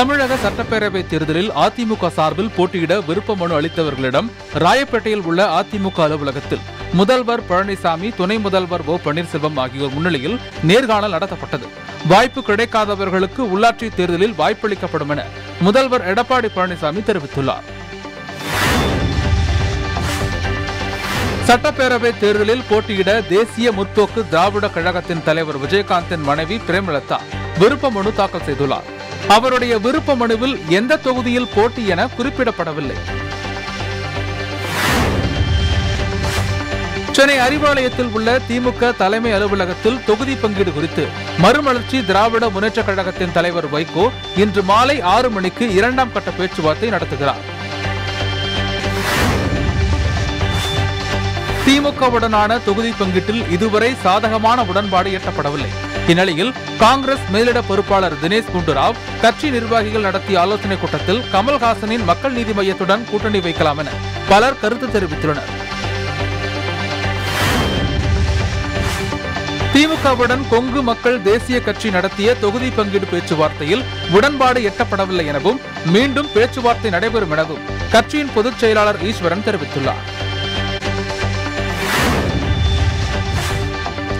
தமிழக சட்டப்பேரவை தேர்தலில் அதிமுக சார்பில் போட்டியிட விருப்ப மனு அளித்தவர்களிடம் ராயப்பேட்டையில் உள்ள அதிமுக அலுவலகத்தில் முதல்வர் பழனிசாமி துணை முதல்வர் ஓ பன்னீர்செல்வம் ஆகியோர் முன்னிலையில் நேர்காணல் நடத்தப்பட்டது. வாய்ப்பு கிடைக்காதவர்களுக்கு உள்ளாட்சி தேர்தலில் வாய்ப்பளிக்கப்படும் என முதல்வர் எடப்பாடி பழனிசாமி தெரிவித்துள்ளார். சட்டப்பேரவை தேர்தலில் போட்டியிட தேசிய முற்போக்கு திராவிட கழகத்தின் தலைவர் விஜயகாந்தின் மனைவி பிரேமலதா விருப்ப மனு தாக்கல் செய்துள்ளார். அவருடைய விருப்ப மனுவில் எந்த தொகுதியில் போட்டி என குறிப்பிடப்படவில்லை. சென்னை அறிவாலயத்தில் உள்ள திமுக தலைமை அலுவலகத்தில் தொகுதி பங்கீடு குறித்து மறுமலர்ச்சி திராவிட முன்னேற்றக் கழகத்தின் தலைவர் வைகோ இன்று மாலை ஆறு மணிக்கு இரண்டாம் கட்ட பேச்சுவார்த்தை நடத்துகிறார். திமுகவுடனான தொகுதி பங்கீட்டில் இதுவரை சாதகமான உடன்பாடு எட்டப்படவில்லை. இந்நிலையில் காங்கிரஸ் மேலிட பொறுப்பாளர் தினேஷ் குண்டுராவ் கட்சி நிர்வாகிகள் நடத்திய ஆலோசனைக் கூட்டத்தில் கமல்ஹாசனின் மக்கள் நீதி மையத்துடன் கூட்டணி வைக்கலாம் என பலர் கருத்து தெரிவித்துள்ளனர். திமுகவுடன் கொங்கு மக்கள் தேசிய கட்சி நடத்திய தொகுதி பங்கீடு பேச்சுவார்த்தையில் உடன்பாடு எட்டப்படவில்லை எனவும் மீண்டும் பேச்சுவார்த்தை நடைபெறும் எனவும் கட்சியின் பொதுச் செயலாளர் ஈஸ்வரன் தெரிவித்துள்ளார்.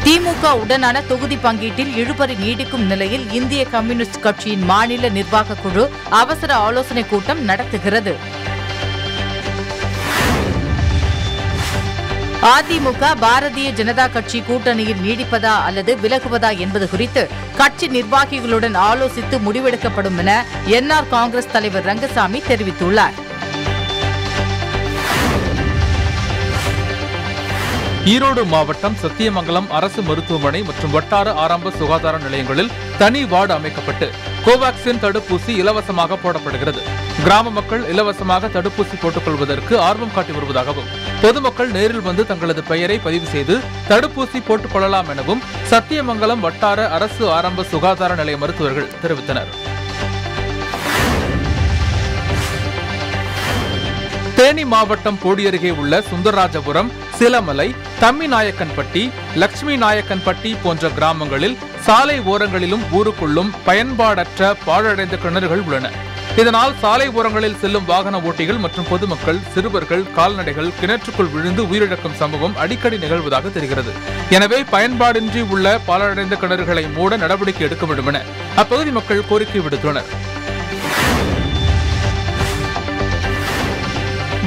திமுக உடனான தொகுதி பங்கீட்டில் இழுபறி நீடிக்கும் நிலையில் இந்திய கம்யூனிஸ்ட் கட்சியின் மாநில நிர்வாக குழு அவசர ஆலோசனைக் கூட்டம் நடத்துகிறது. அதிமுக பாரதிய ஜனதா கட்சி கூட்டணியில் நீடிப்பதா அல்லது விலகுவதா என்பது குறித்து கட்சி நிர்வாகிகளுடன் ஆலோசித்து முடிவெடுக்கப்படும் என என்ஆர் காங்கிரஸ் தலைவர் ரங்கசாமி தெரிவித்துள்ளார். ஈரோடு மாவட்டம் சத்தியமங்கலம் அரசு மருத்துவமனை மற்றும் வட்டார ஆரம்ப சுகாதார நிலையங்களில் தனி வார்டு அமைக்கப்பட்டு கோவாக்சின் தடுப்பூசி இலவசமாக போடப்படுகிறது. கிராம மக்கள் இலவசமாக தடுப்பூசி போட்டுக் கொள்வதற்கு ஆர்வம் காட்டி வருவதாகவும் பொதுமக்கள் நேரில் வந்து தங்களது பெயரை பதிவு செய்து தடுப்பூசி போட்டுக் கொள்ளலாம் எனவும் சத்தியமங்கலம் வட்டார அரசு ஆரம்ப சுகாதார நிலைய மருத்துவர்கள் தெரிவித்தனர். தேனி மாவட்டம் போடி அருகே உள்ள சுந்தரராஜபுரம் சிலமலை தம்மிநாயக்கன்பட்டி லட்சுமி நாயக்கன்பட்டி போன்ற கிராமங்களில் சாலை ஓரங்களிலும் ஊருக்குள்ளும் பயன்பாடற்ற பாழடைந்த கிணறுகள் உள்ளன. இதனால் சாலை ஓரங்களில் செல்லும் வாகன ஓட்டிகள் மற்றும் பொதுமக்கள் சிறுவர்கள் கால்நடைகள் கிணற்றுக்குள் விழுந்து உயிரிழக்கும் சம்பவம் அடிக்கடி நிகழ்வதாக தெரிகிறது. எனவே பயன்பாடின்றி உள்ள பாழடைந்த கிணறுகளை மூட நடவடிக்கை எடுக்க வேண்டும் என அப்பகுதி மக்கள் கோரிக்கை விடுத்துள்ளனர்.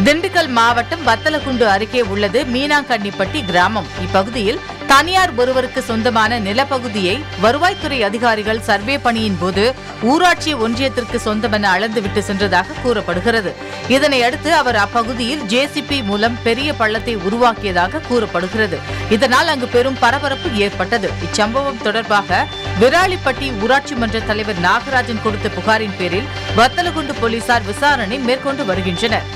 திண்டுக்கல் மாவட்டம் வத்தலகுண்டு அருகே உள்ளது மீனாங்கண்ணிப்பட்டி கிராமம். இப்பகுதியில் தனியார் ஒருவருக்கு சொந்தமான நிலப்பகுதியை வருவாய்த்துறை அதிகாரிகள் சர்வே பணியின் போது ஊராட்சி ஒன்றியத்திற்கு சொந்தமென அளந்துவிட்டு சென்றதாக கூறப்படுகிறது. இதனையடுத்து அவர் அப்பகுதியில் ஜேசிபி மூலம் பெரிய பள்ளத்தை உருவாக்கியதாக கூறப்படுகிறது. இதனால் அங்கு பெரும் பரபரப்பு ஏற்பட்டது. இச்சம்பவம் தொடர்பாக விராலிப்பட்டி ஊராட்சி மன்ற தலைவர் நாகராஜன் கொடுத்த புகாரின் பேரில் வத்தலகுண்டு போலீசார் விசாரணை மேற்கொண்டு வருகின்றனர்.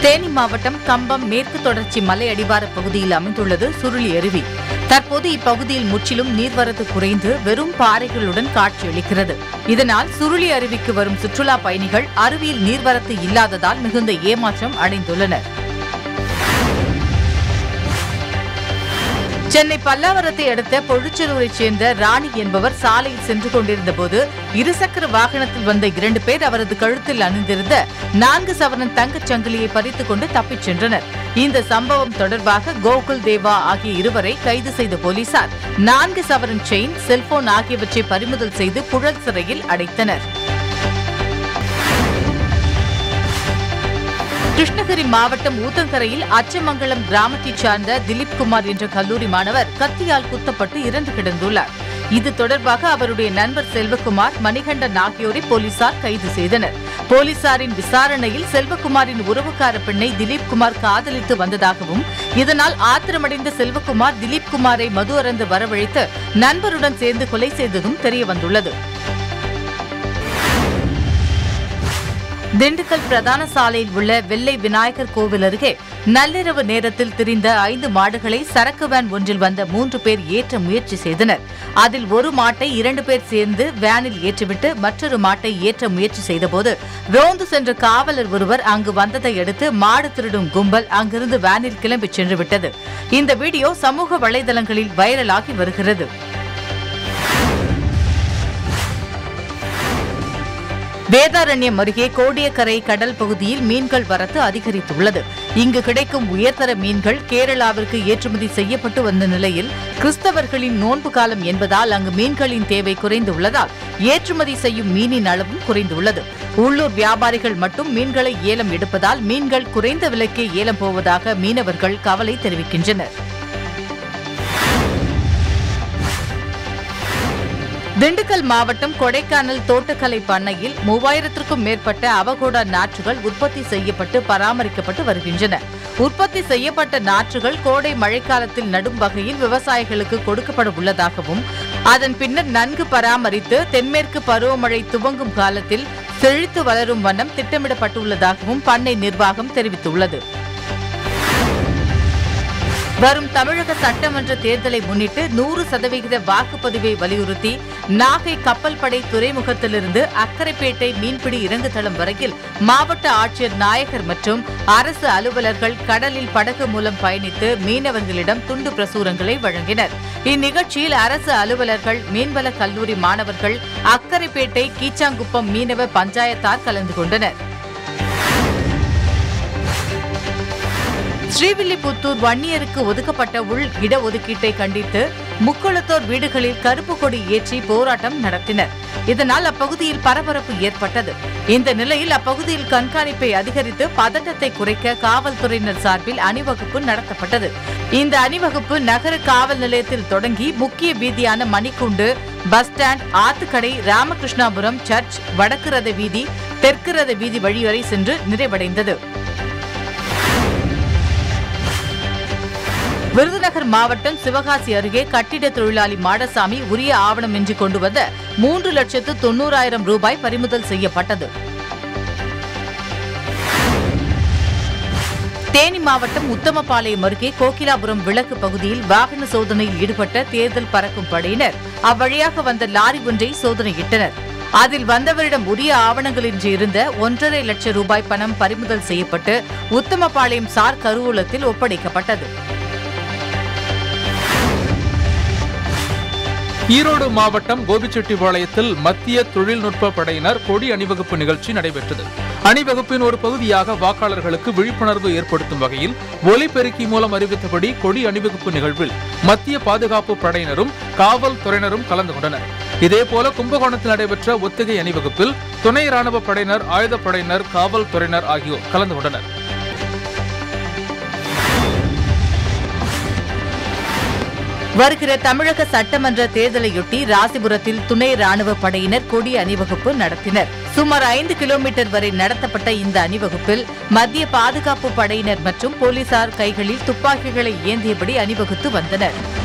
தேனி மாவட்டம் கம்பம் மேற்கு தொடர்ச்சி மலை அடிவார பகுதியில் அமைந்துள்ளது சுருளி அருவி. தற்போது இப்பகுதியில் முற்றிலும் நீர்வரத்து குறைந்து வெறும் பாறைகளுடன் காட்சியளிக்கிறது. இதனால் சுருளி அருவிக்கு வரும் சுற்றுலா பயணிகள் அருவியில் நீர்வரத்து இல்லாததால் மிகுந்த ஏமாற்றம் அடைந்துள்ளனர். சென்னை பல்லாவரத்தை அடுத்த பொழுச்சலூரைச் சேர்ந்த ராணி என்பவர் சாலையில் சென்று கொண்டிருந்த போது இருசக்கர வாகனத்தில் வந்த இரண்டு பேர் அவரது கழுத்தில் அணிந்திருந்த நான்கு சவரன் தங்கச் சங்கிலியை பறித்துக் கொண்டு தப்பிச் சென்றனர். இந்த சம்பவம் தொடர்பாக கோகுல் தேவா ஆகிய இருவரை கைது செய்த போலீசார் நான்கு சவரன் செயின் செல்போன் ஆகியவற்றை பறிமுதல் செய்து புழல் சிறையில் அடைத்தனர். கிருஷ்ணகிரி மாவட்டம் ஊத்தங்கரையில் அச்சமங்கலம் கிராமத்தைச் சார்ந்த திலீப் குமார் என்ற கல்லூரி மாணவர் கத்தியால் குத்தப்பட்டு இறந்து கிடந்துள்ளார். இது தொடர்பாக அவருடைய நண்பர் செல்வகுமார் மணிகண்டன் ஆகியோரை போலீசார் கைது செய்தனர். போலீசாரின் விசாரணையில் செல்வகுமாரின் உறவுக்கார பெண்ணை திலீப் குமார் காதலித்து வந்ததாகவும் இதனால் ஆத்திரமடைந்த செல்வகுமார் திலீப் குமாரை மது அறந்து வரவழைத்து நண்பருடன் சேர்ந்து கொலை செய்ததும் தெரியவந்துள்ளது. திண்டுக்கல் பிரதான சாலையில் உள்ள வெள்ளை விநாயகர் கோவில் அருகே நள்ளிரவு நேரத்தில் திரிந்த ஐந்து மாடுகளை சரக்கு வேன் ஒன்றில் வந்த மூன்று பேர் ஏற்ற முயற்சி செய்தனர். அதில் ஒரு மாட்டை இரண்டு பேர் சேர்ந்து வேனில் ஏற்றிவிட்டு மற்றொரு மாட்டை ஏற்ற முயற்சி செய்தபோது ரோந்து சென்ற காவலர் ஒருவர் அங்கு வந்ததை அடுத்து மாடு திருடும் கும்பல் அங்கிருந்து வேனில் கிளம்பி சென்றுவிட்டது இந்த வீடியோ சமூக வலைதளங்களில் வைரலாகி வருகிறது. வேதாரண்யம் அருகே கோடியக்கரை கடல் பகுதியில் மீன்கள் வரத்து அதிகரித்துள்ளது. இங்கு கிடைக்கும் உயர்தர மீன்கள் கேரளாவிற்கு ஏற்றுமதி செய்யப்பட்டு வந்த நிலையில் கிறிஸ்தவர்களின் நோன்பு காலம் என்பதால் அங்கு மீன்களின் தேவை குறைந்துள்ளதால் ஏற்றுமதி செய்யும் மீனின் அளவும் குறைந்துள்ளது. உள்ளூர் வியாபாரிகள் மட்டும் மீன்களை ஏலம் எடுப்பதால் மீன்கள் குறைந்த விலைக்கே ஏலம் போவதாக மீனவர்கள் கவலை தெரிவிக்கின்றனர். திண்டுக்கல் மாவட்டம் கொடைக்கானல் தோட்டக்கலை பண்ணையில் மூவாயிரத்திற்கும் மேற்பட்ட அவகோடா நாற்றுகள் உற்பத்தி செய்யப்பட்டு பராமரிக்கப்பட்டு வருகின்றன. உற்பத்தி செய்யப்பட்ட நாற்றுகள் கோடை மழைக்காலத்தில் நடும் வகையில் விவசாயிகளுக்கு கொடுக்கப்பட உள்ளதாகவும் அதன் பின்னர் நன்கு பராமரித்து தென்மேற்கு பருவமழை துவங்கும் காலத்தில் செழித்து வளரும் வண்ணம் திட்டமிடப்பட்டுள்ளதாகவும் பண்ணை நிர்வாகம் தெரிவித்துள்ளது. வரும் தமிழக சட்டமன்ற தேர்தலை முன்னிட்டு நூறு சதவிகித வாக்குப்பதிவை வலியுறுத்தி நாகை கப்பல் படை துறைமுகத்திலிருந்து அக்கரைப்பேட்டை மீன்பிடி இறங்குதளம் வரையில் மாவட்ட ஆட்சியர் நாயகர் மற்றும் அரசு அலுவலர்கள் கடலில் படகு மூலம் பயணித்து மீனவர்களிடம் துண்டு பிரசுரங்களை வழங்கினர். இந்நிகழ்ச்சியில் அரசு அலுவலர்கள் மீன்வள கல்லூரி மாணவர்கள் அக்கரைப்பேட்டை கீச்சாங்குப்பம் மீனவ பஞ்சாயத்தார் கலந்து கொண்டனர். ஸ்ரீவில்லிபுத்தூர் வன்னியருக்கு ஒதுக்கப்பட்ட உள் இடஒதுக்கீட்டை கண்டித்து முக்குளத்தோர் வீடுகளில் கருப்பு கொடி ஏற்றி போராட்டம் நடத்தினர். இதனால் அப்பகுதியில் பரபரப்பு ஏற்பட்டது. இந்த நிலையில் அப்பகுதியில் கண்காணிப்பை அதிகரித்து பதட்டத்தை குறைக்க காவல்துறையினர் சார்பில் அணிவகுப்பு நடத்தப்பட்டது. இந்த அணிவகுப்பு நகர காவல் நிலையத்தில் தொடங்கி முக்கிய வீதியான Manikundu bus stand Athukadai Ramakrishnapuram church வடக்கு ரத வீதி தெற்கு ரத வீதி வழிவரை சென்று நிறைவடைந்தது. விருதுநகர் மாவட்டம் சிவகாசி அருகே கட்டிட தொழிலாளி மாடசாமி உரிய ஆவணம் இன்றி கொண்டு வந்த மூன்று லட்சத்து தொண்ணூறாயிரம் ரூபாய் பறிமுதல் செய்யப்பட்டது. தேனி மாவட்டம் உத்தமபாளையம் அருகே கோகிலாபுரம் விளக்கு பகுதியில் வாகன சோதனையில் ஈடுபட்ட தேர்தல் பறக்கும் படையினர் அவ்வழியாக வந்த லாரி ஒன்றை சோதனையிட்டனர். அதில் வந்தவரிடம் உரிய ஆவணங்களின்றி இருந்த ஒன்றரை லட்சம் ரூபாய் பணம் பறிமுதல் செய்யப்பட்டு உத்தமபாளையம் சார் கருவூலத்தில் ஒப்படைக்கப்பட்டது. ஈரோடு மாவட்டம் கோபிச்செட்டிபாளையத்தில் மத்திய தொழில்நுட்ப படையினர் கொடி அணிவகுப்பு நிகழ்ச்சி நடைபெற்றது. அணிவகுப்பின் ஒரு பகுதியாக வாக்காளர்களுக்கு விழிப்புணர்வு ஏற்படுத்தும் வகையில் ஒலிபெருக்கி மூலம் அறிவித்தபடி கொடி அணிவகுப்பு நிகழ்வில் மத்திய பாதுகாப்பு படையினரும் காவல்துறையினரும் கலந்து கொண்டனர். இதேபோல கும்பகோணத்தில் நடைபெற்ற ஒத்திகை அணிவகுப்பில் துணை ராணுவ படையினர் ஆயுதப்படையினர் காவல்துறையினர் ஆகியோர் கலந்து கொண்டனர். வருகிற தமிழக சட்டமன்ற தேர்தலையொட்டி ராசிபுரத்தில் துணை ராணுவ படையினர் கொடி அணிவகுப்பு நடத்தினர். சுமார் ஐந்து கிலோமீட்டர் வரை நடத்தப்பட்ட இந்த அணிவகுப்பில் மத்திய பாதுகாப்பு படையினர் மற்றும் போலீசார் கைகளில் துப்பாக்கிகளை ஏந்தியபடி அணிவகுத்து வந்தனர்.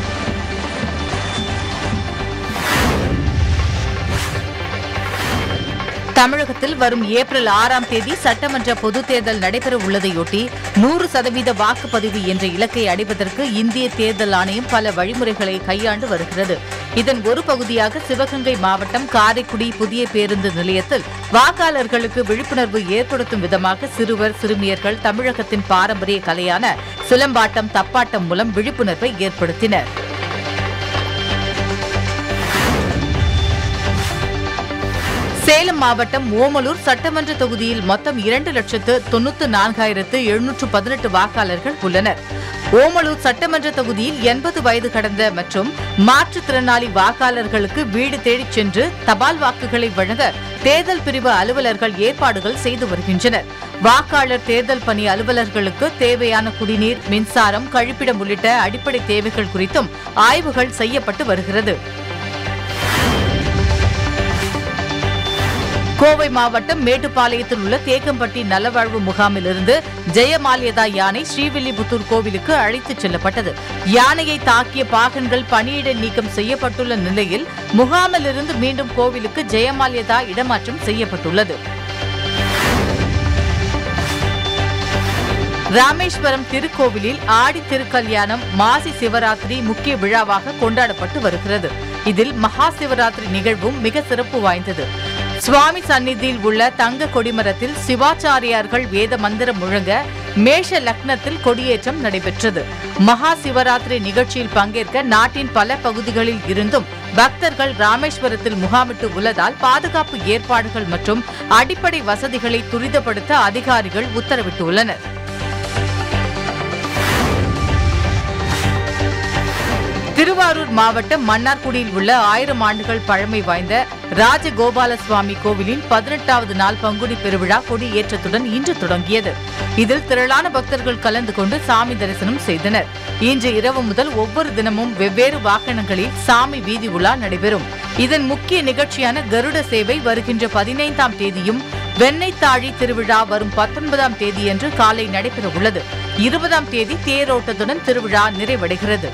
தமிழகத்தில் வரும் ஏப்ரல் ஆறாம் தேதி சட்டமன்ற பொதுத் தேர்தல் நடைபெற உள்ளதையொட்டி நூறு சதவீத வாக்குப்பதிவு என்ற இலக்கை அடைவதற்கு இந்திய தேர்தல் ஆணையம் பல வழிமுறைகளை கையாண்டு வருகிறது. இதன் ஒரு பகுதியாக சிவகங்கை மாவட்டம் காரைக்குடி புதிய பேருந்து நிலையத்தில் வாக்காளர்களுக்கு விழிப்புணர்வு ஏற்படுத்தும் விதமாக சிறுவர் சிறுமியர்கள் தமிழகத்தின் பாரம்பரிய கலையான சிலம்பாட்டம் தப்பாட்டம் மூலம் விழிப்புணர்வை ஏற்படுத்தினர். சேலம் மாவட்டம் ஓமலூர் சட்டமன்ற தொகுதியில் மொத்தம் இரண்டு லட்சத்து தொன்னூத்து நான்காயிரத்து எழுநூற்று பதினெட்டு வாக்காளர்கள் உள்ளனர். ஓமலூர் சட்டமன்ற தொகுதியில் எண்பது வயது கடந்த மற்றும் மாற்றுத்திறனாளி வாக்காளர்களுக்கு வீடு தேடிச் சென்று தபால் வாக்குகளை வழங்க தேர்தல் பிரிவு அலுவலர்கள் ஏற்பாடுகள் செய்து வருகின்றனர். வாக்காளர் தேர்தல் பணி அலுவலர்களுக்கு தேவையான குடிநீர் மின்சாரம் கழிப்பிடம் உள்ளிட்ட அடிப்படை தேவைகள் குறித்தும் ஆய்வுகள் செய்யப்பட்டு வருகிறது. கோவை மாவட்டம் மேட்டுப்பாளையத்தில் உள்ள தேக்கம்பட்டி நலவாழ்வு முகாமிலிருந்து ஜெயமால்யதா யானை ஸ்ரீவில்லிபுத்தூர் கோவிலுக்கு அழைத்துச் செல்லப்பட்டது. யானையை தாக்கிய பாகன்கள் பணியிட நீக்கம் செய்யப்பட்டுள்ள நிலையில் முகாமிலிருந்து மீண்டும் கோவிலுக்கு ஜெயமால்யதா இடமாற்றம் செய்யப்பட்டுள்ளது. ராமேஸ்வரம் திருக்கோவிலில் ஆடி திருக்கல்யாணம் மாசி சிவராத்திரி முக்கிய விழாவாக கொண்டாடப்பட்டு வருகிறது. இதில் மகா சிவராத்திரி நிகழ்வும் மிக சிறப்பு வாய்ந்தது. சுவாமி சந்நிதியில் உள்ள தங்க கொடிமரத்தில் சிவாச்சாரியார்கள் வேத மந்திரம் முழங்க மேஷ லக்னத்தில் கொடியேற்றம் நடைபெற்றது. மகா சிவராத்திரி நிகழ்ச்சியில் பங்கேற்க நாட்டின் பல பகுதிகளில் இருந்தும் பக்தர்கள் ராமேஸ்வரத்தில் முகாமிட்டு உள்ளதால் பாதுகாப்பு ஏற்பாடுகள் மற்றும் அடிப்படை வசதிகளை துரிதப்படுத்த அதிகாரிகள் உத்தரவிட்டுள்ளனர். திருவாரூர் மாவட்டம் மன்னார்குடியில் உள்ள ஆயிரம் ஆண்டுகள் பழமை வாய்ந்த ராஜகோபால சுவாமி கோவிலின் பதினெட்டாவது நாள் பங்குனி பெருவிழா கொடியேற்றத்துடன் இன்று தொடங்கியது. இதில் திரளான பக்தர்கள் கலந்து கொண்டு சாமி தரிசனம் செய்தனர். இன்று இரவு முதல் ஒவ்வொரு தினமும் வெவ்வேறு வாகனங்களில் சாமி வீதி உலா நடைபெறும். இதன் முக்கிய நிகழ்ச்சியான கருட சேவை வருகின்ற பதினைந்தாம் தேதியும் வெண்ணெய் தாழி திருவிழா வரும் பத்தொன்பதாம் தேதியன்று காலை நடைபெற உள்ளது இருபதாம் தேதி தேரோட்டத்துடன் திருவிழா நிறைவடைகிறது.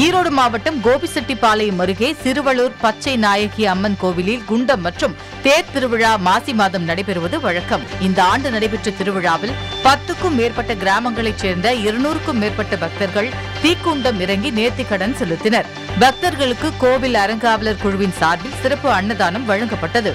ஈரோடு மாவட்டம் கோபிசெட்டிப்பாளையம் அருகே சிறுவளூர் பச்சை நாயகி அம்மன் கோவிலில் குண்டம் மற்றும் தேர் திருவிழா மாசி மாதம் நடைபெறுவது வழக்கம். இந்த ஆண்டு நடைபெற்ற திருவிழாவில் பத்துக்கும் மேற்பட்ட கிராமங்களைச் சேர்ந்த இருநூறுக்கும் மேற்பட்ட பக்தர்கள் தீக்குண்டம் இறங்கி நேர்த்திக்கடன் செலுத்தினர். பக்தர்களுக்கு கோவில் அறங்காவலர் குழுவின் சார்பில் சிறப்பு அன்னதானம் வழங்கப்பட்டது.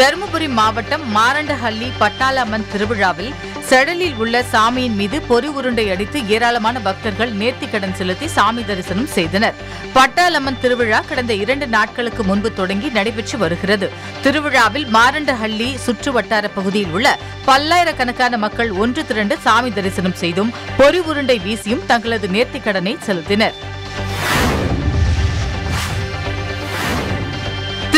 தருமபுரி மாவட்டம் மாரண்டஹள்ளி பட்டாளம்மன் திருவிழாவில் செடலில் உள்ள சாமியின் மீது பொறி உருண்டை அடித்து ஏராளமான பக்தர்கள் நேர்த்திக்கடன் செலுத்தி சாமி தரிசனம் செய்தனர். பட்டாளம்மன் திருவிழா கடந்த இரண்டு நாட்களுக்கு முன்பு தொடங்கி நடைபெற்று வருகிறது. திருவிழாவில் மாரண்டஹள்ளி சுற்று வட்டார பகுதியில் உள்ள பல்லாயிரக்கணக்கான மக்கள் ஒன்று திரண்டு சாமி தரிசனம் செய்தும் பொறி உருண்டை வீசியும் தங்களது நேர்த்திக்கடனை செலுத்தினர்.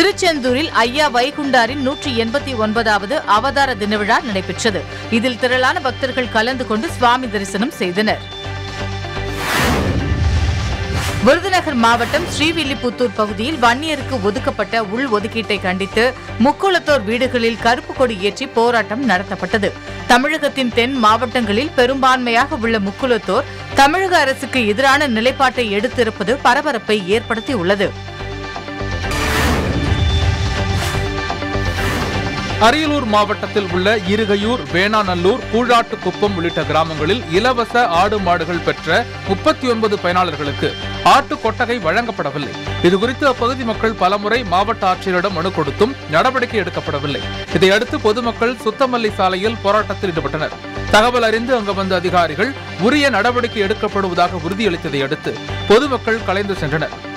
திருச்செந்தூரில் ஐயா வைகுண்டாரின் நூற்றி எண்பத்தி ஒன்பதாவது அவதார தினவிழா நடைபெற்றது. இதில் திரளான பக்தர்கள் கலந்து கொண்டு சுவாமி தரிசனம் செய்தனர். விருதுநகர் மாவட்டம் ஸ்ரீவில்லிபுத்தூர் பகுதியில் வன்னியருக்கு ஒதுக்கப்பட்ட உள் ஒதுக்கீட்டை கண்டித்து முக்குளத்தோர் வீடுகளில் கருப்பு கொடி ஏற்றி போராட்டம் நடத்தப்பட்டது. தமிழகத்தின் தென் மாவட்டங்களில் பெரும்பான்மையாக உள்ள முக்குளத்தோர் தமிழக அரசுக்கு எதிரான நிலைப்பாட்டை எடுத்திருப்பது பரபரப்பை ஏற்படுத்தியுள்ளது. அரியலூர் மாவட்டத்தில் உள்ள இருகையூர் வேணாநல்லூர் கூழாட்டுக்குப்பம் உள்ளிட்ட கிராமங்களில் இலவச ஆடு மாடுகள் பெற்ற முப்பத்தி ஒன்பது பயனாளர்களுக்கு ஆட்டு கொட்டகை வழங்கப்படவில்லை. இதுகுறித்து அப்பகுதி மக்கள் பலமுறை மாவட்ட ஆட்சியரிடம் மனு கொடுத்தும் நடவடிக்கை எடுக்கப்படவில்லை. இதையடுத்து பொதுமக்கள் சுத்தமல்லி சாலையில் போராட்டத்தில் ஈடுபட்டனர். தகவல் அறிந்து அங்கு வந்த அதிகாரிகள் உரிய நடவடிக்கை எடுக்கப்படுவதாக உறுதியளித்ததை அடுத்து பொதுமக்கள் கலைந்து சென்றனர்.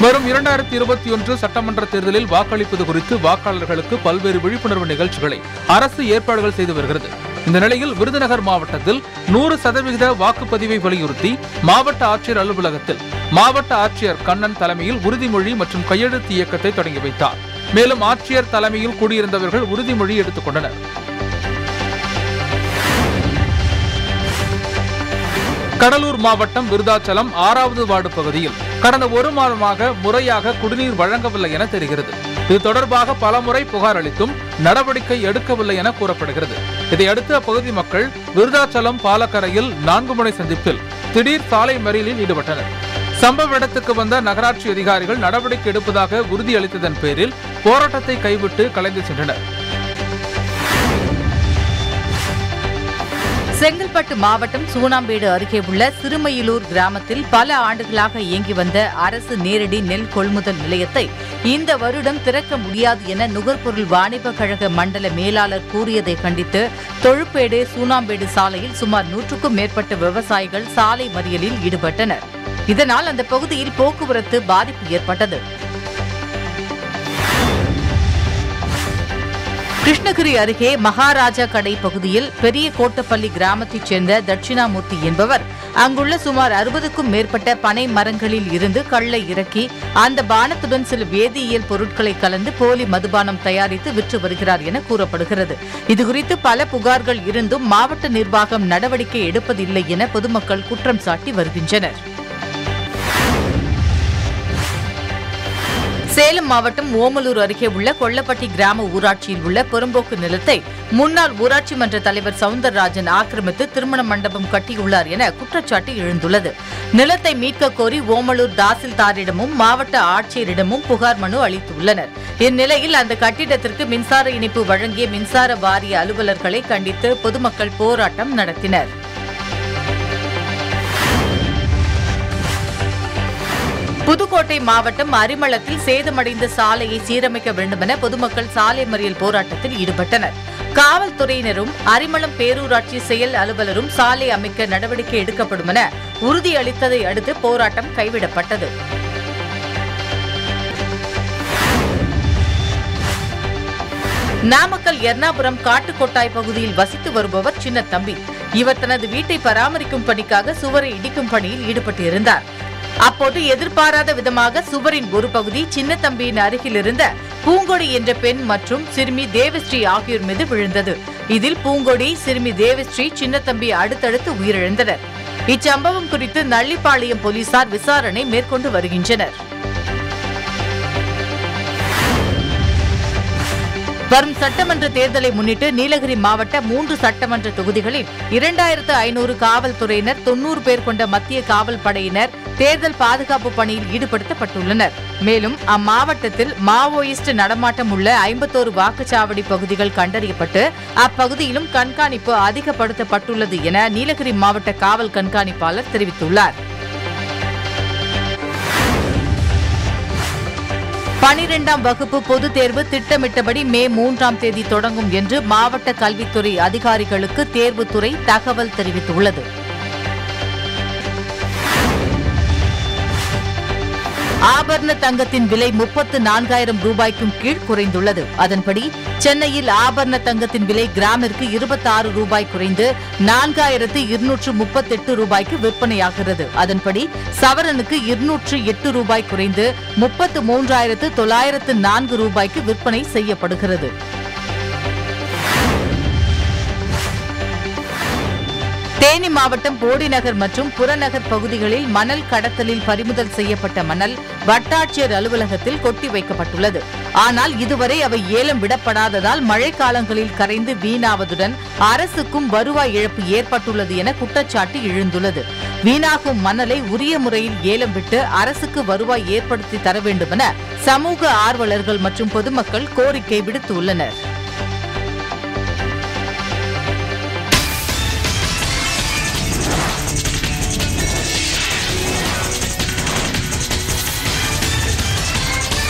வரும் இரண்டாயிரத்தி இருபத்தி ஒன்று சட்டமன்ற தேர்தலில் வாக்களிப்பது குறித்து வாக்காளர்களுக்கு பல்வேறு விழிப்புணர்வு நிகழ்ச்சிகளை அரசு ஏற்பாடுகள் செய்து வருகிறது. இந்த நிலையில் விருதுநகர் மாவட்டத்தில் நூறு சதவிகித வாக்குப்பதிவை வலியுறுத்தி மாவட்ட ஆட்சியர் அலுவலகத்தில் மாவட்ட ஆட்சியர் கண்ணன் தலைமையில் உறுதிமொழி மற்றும் கையெழுத்து இயக்கத்தை தொடங்கி வைத்தார். மேலும் ஆட்சியர் தலைமையில் கூடியிருந்தவர்கள் உறுதிமொழி எடுத்துக் கொண்டனர். கடலூர் மாவட்டம் விருதாச்சலம் ஆறாவது வார்டு பகுதியில் கடந்த ஒரு மாதமாக முறையாக குடிநீர் வழங்கவில்லை என தெரிகிறது. இது தொடர்பாக பலமுறை புகார் அளித்தும் நடவடிக்கை எடுக்கவில்லை என கூறப்படுகிறது. இதையடுத்து அப்பகுதி மக்கள் விருதாச்சலம் பாலக்கரையில் நான்கு முனை சந்திப்பில் திடீர் சாலை மறியலில் ஈடுபட்டனர். சம்பவ இடத்துக்கு வந்த நகராட்சி அதிகாரிகள் நடவடிக்கை எடுப்பதாக உறுதியளித்ததன் பேரில் போராட்டத்தை கைவிட்டு கலைந்து சென்றனர். செங்கல்பட்டு மாவட்டம் சூனாம்பேடு அருகே உள்ள சிறுமயிலூர் கிராமத்தில் பல ஆண்டுகளாக இயங்கி வந்த அரசு நேரடி நெல் கொள்முதல் நிலையத்தை இந்த வருடம் திறக்க முடியாது என நுகர்பொருள் வாணிப கழக மண்டல மேலாளர் கூறியதை கண்டித்து தொழுப்பேடு சூனாம்பேடு சாலையில் சுமார் நூற்றுக்கும் மேற்பட்ட விவசாயிகள் சாலை மறியலில் ஈடுபட்டனர். இதனால் அந்த பகுதியில் போக்குவரத்து பாதிப்பு ஏற்பட்டது. கிருஷ்ணகிரி அருகே மகாராஜா கடை பகுதியில் பெரிய கோட்டப்பள்ளி கிராமத்தைச் சேர்ந்த தட்சிணாமூர்த்தி என்பவர். அங்குள்ள சுமார் அறுபதுக்கும் மேற்பட்ட பனை மரங்களில் இருந்து கள்ளை இறக்கி அந்த பானத்துடன் சில வேதியியல் பொருட்களை கலந்து போலி மதுபானம் தயாரித்து விற்று வருகிறார் என கூறப்படுகிறது. இதுகுறித்து பல புகார்கள் இருந்தும் மாவட்ட நிர்வாகம் நடவடிக்கை எடுப்பதில்லை என பொதுமக்கள் குற்றம் சாட்டி வருகின்றனர். சேலம் மாவட்டம் ஓமலூர் அருகே உள்ள கொல்லப்பட்டி கிராம ஊராட்சியில் உள்ள பெரும்போக்கு நிலத்தை முன்னாள் ஊராட்சி மன்ற தலைவர் சவுந்தரராஜன் ஆக்கிரமித்து திருமண மண்டபம் கட்டியுள்ளார் என குற்றச்சாட்டு எழுந்துள்ளது. நிலத்தை மீட்க கோரி ஓமலூர் தாசில்தாரிடமும் மாவட்ட ஆட்சியரிடமும் புகார் மனு அளித்துள்ளனர். இந்நிலையில் அந்த கட்டிடத்திற்கு மின்சார இணைப்பு வழங்கிய மின்சார வாரிய அலுவலர்களை கண்டித்து பொதுமக்கள் போராட்டம் நடத்தினர். புதுக்கோட்டை மாவட்டம் அரிமளத்தில் சேதமடைந்த சாலையை சீரமைக்க வேண்டுமென பொதுமக்கள் சாலை மறியல் போராட்டத்தில் ஈடுபட்டனர். காவல்துறையினரும் அரிமளம் பேரூராட்சி செயல் அலுவலரும் சாலை அமைக்க நடவடிக்கை எடுக்கப்படும் என உறுதியளித்ததை அடுத்து போராட்டம் கைவிடப்பட்டது. நாமக்கல் எர்ணாபுரம் காட்டுக்கொட்டாய் பகுதியில் வசித்து வருபவர் சின்னத்தம்பி. இவர் தனது வீட்டை பராமரிக்கும் பணிக்காக சுவரை இடிக்கும் பணியில் ஈடுபட்டிருந்தார். அப்போது எதிர்பாராத விதமாக சுவரின் ஒரு பகுதி சின்னத்தம்பியின் அருகில் இருந்த பூங்கொடி என்ற பெண் மற்றும் சிறுமி தேவஸ்ரீ ஆகியோர் மீது விழுந்தது. இதில் பூங்கொடி சிறுமி தேவஸ்ரீ சின்னத்தம்பி அடுத்தடுத்து உயிரிழந்தனர். இச்சம்பவம் குறித்து நள்ளிப்பாளையம் போலீசார் விசாரணை மேற்கொண்டு வருகின்றனர். வரும் சட்டமன்ற தேர்தலை முன்னிட்டு நீலகிரி மாவட்ட மூன்று சட்டமன்ற தொகுதிகளில் இரண்டாயிரத்து ஐநூறு காவல்துறையினர் தொன்னூறு பேர் கொண்ட மத்திய காவல் படையினர் தேர்தல் பாதுகாப்பு பணியில் ஈடுபடுத்தப்பட்டுள்ளனர். மேலும் அம்மாவட்டத்தில் மாவோயிஸ்ட் நடமாட்டம் உள்ள ஐம்பத்தோரு வாக்குச்சாவடி பகுதிகள் கண்டறியப்பட்டு அப்பகுதியிலும் கண்காணிப்பு அதிகப்படுத்தப்பட்டுள்ளது என நீலகிரி மாவட்ட காவல் கண்காணிப்பாளர் தெரிவித்துள்ளார். பனிரெண்டாம் வகுப்பு பொதுத் தேர்வு திட்டமிட்டபடி மே மூன்றாம் தேதி தொடங்கும் என்று மாவட்ட கல்வித்துறை அதிகாரிகளுக்கு தேர்வுத்துறை தகவல் தெரிவித்துள்ளது. ஆபரண தங்கத்தின் விலை முப்பத்து நான்காயிரம் ரூபாய்க்கும் கீழ் குறைந்துள்ளது. அதன்படி சென்னையில் ஆபரண தங்கத்தின் விலை கிராமிற்கு இருபத்தாறு ரூபாய் குறைந்து நான்காயிரத்து இருநூற்று முப்பத்தெட்டு ரூபாய்க்கு விற்பனையாகிறது. அதன்படி சவரனுக்கு இருநூற்று எட்டு ரூபாய் குறைந்து முப்பத்து மூன்றாயிரத்து தொள்ளாயிரத்து நான்கு ரூபாய்க்கு விற்பனை செய்யப்படுகிறது. தேனி மாவட்டம் போடிநகர் மற்றும் புறநகர் பகுதிகளில் மணல் கடத்தலில் பறிமுதல் செய்யப்பட்ட மணல் வட்டாட்சியர் அலுவலகத்தில் கொட்டி வைக்கப்பட்டுள்ளது. ஆனால் இதுவரை அவை ஏலம் விடப்படாததால் மழைக்காலங்களில் கரைந்து வீணாவதுடன் அரசுக்கும் வருவாய் இழப்பு ஏற்பட்டுள்ளது என குற்றச்சாட்டு எழுந்துள்ளது. வீணாகும் மணலை உரிய முறையில் ஏலம் விட்டு அரசுக்கு வருவாய் ஏற்படுத்தி தர வேண்டுமென சமூக ஆர்வலர்கள் மற்றும் பொதுமக்கள் கோரிக்கை விடுத்துள்ளனர்.